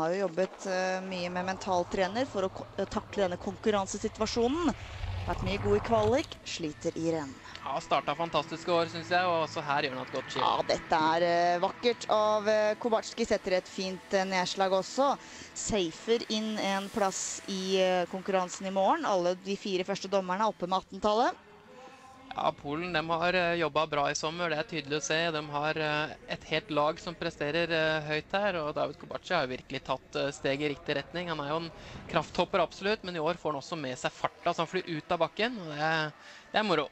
har jo jobbet eh, mye med mentaltrener for å eh, takle denne konkurransesituasjonen. Vært mye god i kvalik, sliter i renn. Ja, Starta fantastisk år, syns jeg, og også her gjør han et godt ski. Ja, dette er eh, vakkert av uh, Setter et fint nedslag også. Safer inn en plass i konkurransen i morgen. Alle de fire første dommerne er oppe med 18-tallet. Ja, Polen de har jobba bra i sommer, det er tydelig å se. De har eh, et helt lag som presterer eh, høyt her. Og David Kobachi har virkelig tatt eh, steg i riktig retning. Han er jo en krafthopper, absolutt, men i år får han også med seg farta, så han flyr ut av bakken. og Det, det er moro.